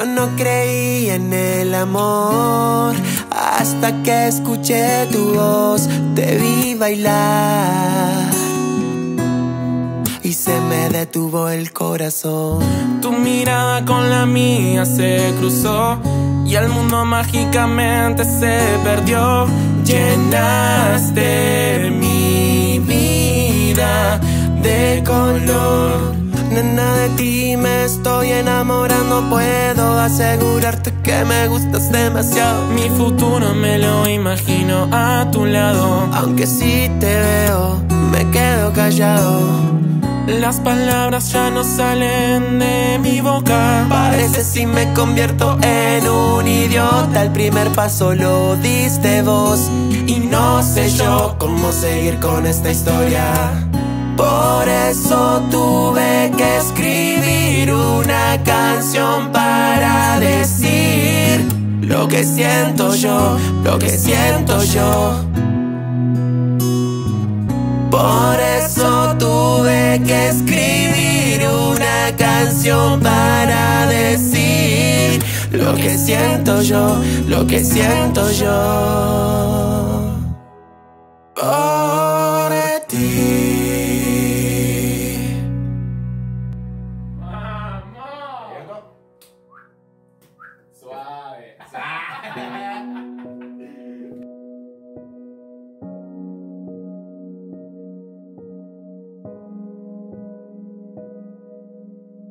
no creía en el amor hasta que escuché tu voz, te vi bailar y se me detuvo el corazón. Tu mirada con la mía se cruzó y el mundo mágicamente se perdió. Llenaste mi vida de color. Nena, de ti enamorando. Puedo asegurarte que me gustas demasiado. Mi futuro me lo imagino a tu lado. Aunque si te veo, me quedo callado. Las palabras ya no salen de mi boca. Parece si me convierto en un idiota. El primer paso lo diste vos. Y no sé yo cómo seguir con esta historia. Por eso tuve que una canción para decir lo que siento yo, lo que siento yo. Por eso tuve que escribir una canción para decir lo que siento yo, lo que siento yo. Suave.